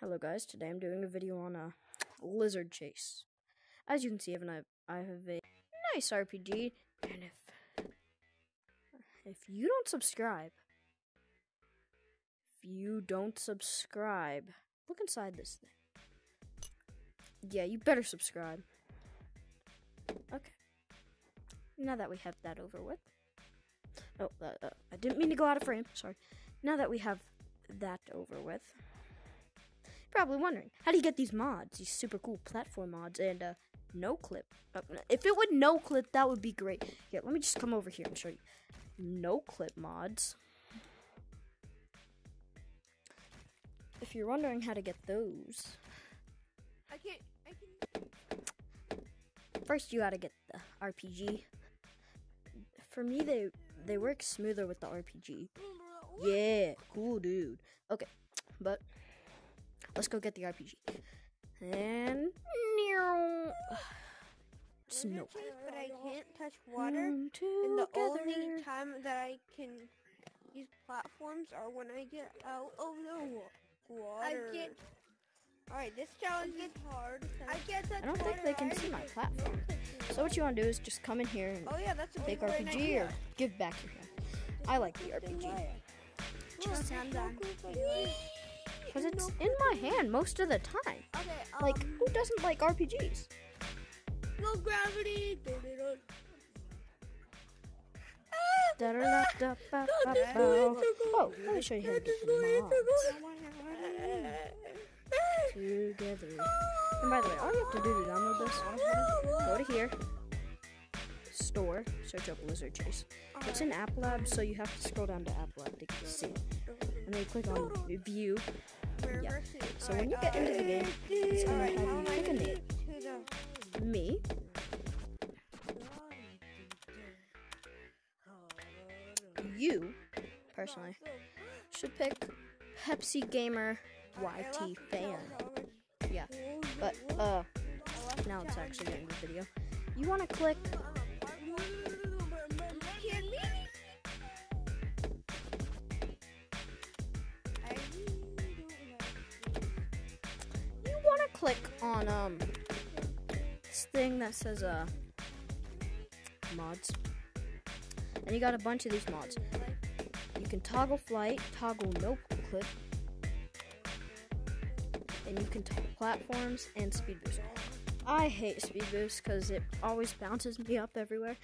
Hello guys, today I'm doing a video on a lizard chase. As you can see, I have, a nice RPG, and if if you don't subscribe, if you don't subscribe, look inside this thing. Yeah, you better subscribe. Okay. Now that we have that over with. Oh, uh, uh, I didn't mean to go out of frame. Sorry. Now that we have that over with probably wondering how do you get these mods, these super cool platform mods, and uh, no clip. If it would no clip, that would be great. Here, let me just come over here and show you no clip mods. If you're wondering how to get those, I can't. I can. first you gotta get the RPG. For me, they they work smoother with the RPG. Yeah, cool dude. Okay, but Let's go get the RPG. And snow. But I can't touch water. And the only time that I can use platforms are when I get out of the water. I get. Alright, this challenge is hard. I get I don't think they can see my platform. So what you want to do is just come in here and oh, yeah, that's take RPG or give back your hand. I like the RPG. Just because it's in my hand most of the time. Okay, um, like, who doesn't like RPGs? No gravity. Oh, let me show you how to the. Together. And by the way, all you have to do to download this, go to here, store, search up Lizard Chase. It's in App Lab, so you have to scroll down to App Lab to see it. And then you click on View, yeah. So when you get into the game, it's gonna have you pick a name. Me. You, personally, should pick Pepsi Gamer YT fan. Yeah, but uh, now it's actually getting the video. You want to click click on um this thing that says uh mods. And you got a bunch of these mods. You can toggle flight, toggle no clip, and you can toggle platforms and speed boost. I hate speed boost because it always bounces me up everywhere.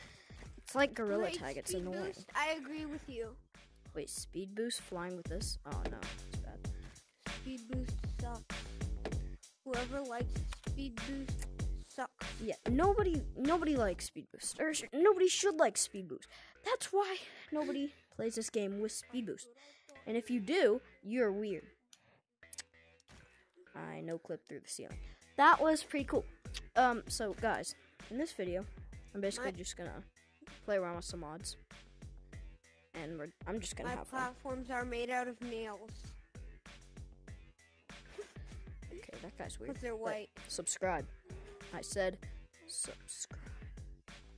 It's like gorilla Wait, tag. It's annoying. Boost, I agree with you. Wait, speed boost flying with this? Oh no, it's bad. Speed boost sucks. Whoever likes speed boost sucks. Yeah, nobody nobody likes speed boost. Or sh- nobody should like speed boost. That's why nobody plays this game with speed boost. And if you do, you're weird. I no clip through the ceiling. That was pretty cool. Um, so guys, in this video, I'm basically My- just gonna play around with some mods, and I'm just gonna My have fun. platforms are made out of nails that guy's weird. Because they're white. But subscribe. I said subscribe.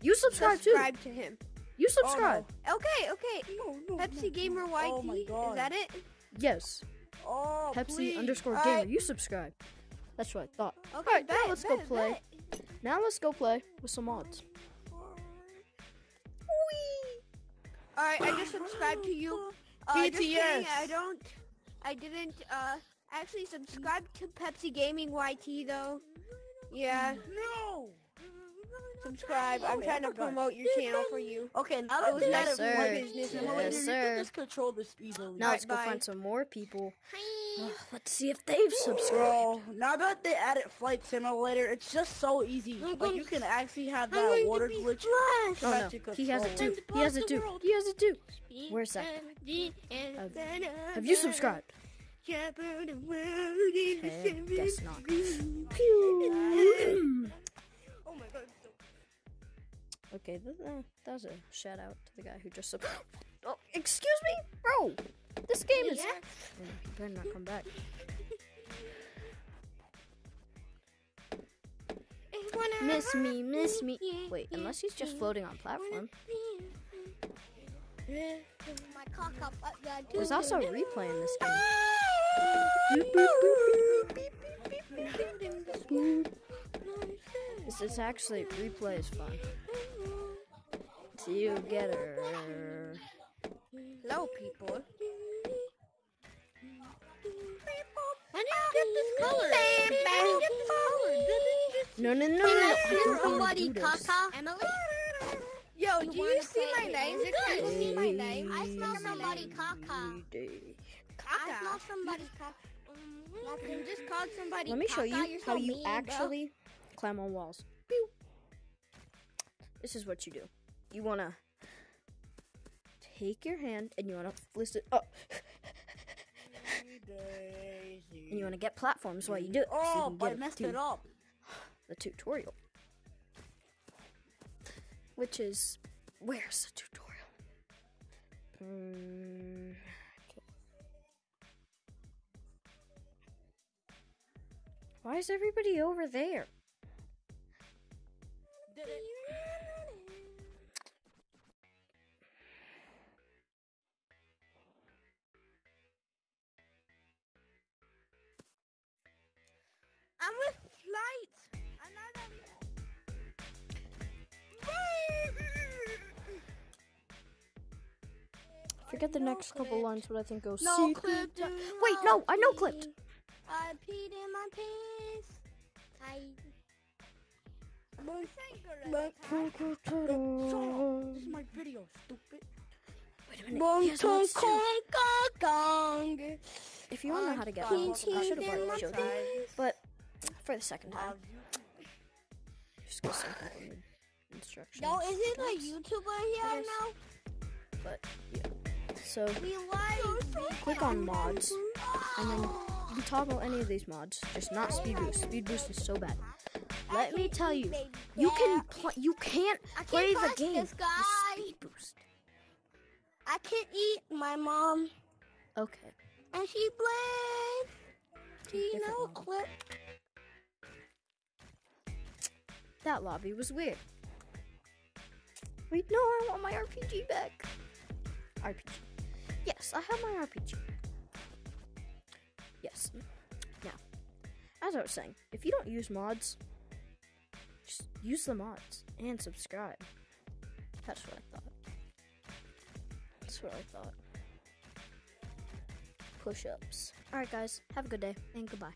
You subscribe, subscribe too. Subscribe to him. You subscribe. Oh, no. Okay, okay. No, no, Pepsi Gamer YT. Oh Is that it? Yes. Oh, Pepsi please. underscore gamer. You subscribe. That's what I thought. Okay, All right, bet, now let's bet, go play. Bet. Now let's go play with some mods. All right, I just subscribed to you. Uh, BTS. I don't. I didn't. Uh, actually subscribe to Pepsi Gaming YT though. Yeah. No. Subscribe. I'm trying to promote your channel for you. Okay, now that we yes, sir. more business, yes, sir. just control the speed. Now let's go find some more people. Oh, let's see if they've subscribed. Bro, now that they added Flight Simulator, it's just so easy. Like you can actually have that water glitch. Oh no, he has it too. He has it too. He has it too. Where's that? have you subscribed? Okay, guess not. oh my god. Okay, that, uh, that was a shout out to the guy who just. Oh, excuse me, bro. This game is. Yeah. Oh, he better not come back. Miss me, miss me. Wait, unless he's just floating on platform. There's also a replay in this game. This is actually replay is fun. Together. Hello, people. I need to get this color. No, no, no, Can no. Somebody caca? Emily? Yo, do you, you see my name? Do you see my name? I smell somebody caca. I smell Caca. somebody caca. You just called somebody Let me show you You're how so you mean, bro. actually climb on walls. Pew. This is what you do. You want to take your hand and you want to lift it up. And you want to get platforms while you do it. so you Oh, get I messed it up. The tutorial. Which is. Where's the tutorial? Hmm, Why is everybody over there? Did it. I'm with lights. I know that. Forget the next couple lines, but I think goes. No "See- clipped. Wait, no, I know clipped. I peed in my pants. I. This is my video, stupid. Wait a minute. he has mods. Gong. If you want to know how to get mods, I should have already showed you. But for the second time, just go simple instructions. Yo, is it a YouTuber here now? But yeah. So click on mods, and then can toggle any of these mods. Just not speed boost. Speed boost is so bad. Let me tell you, you can pl- you can't play the game with speed boost. I can't eat my mom, Okay. and she plays. Do you know clip. That lobby was weird. Wait, no, I want my RPG back. RPG. Yes, I have my RPG. Yes. Now, as I was saying, if you don't use mods, just use the mods and subscribe. That's what I thought. That's what I thought. Push ups. Alright, guys, have a good day and goodbye.